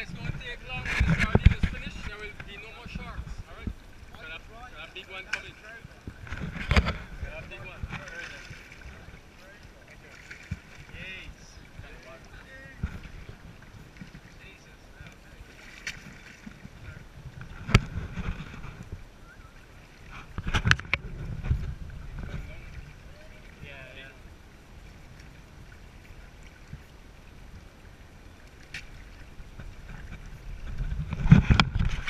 It's going to take long when the sardine is finished. There will be no more sharks. All right? Got a, got a big one coming.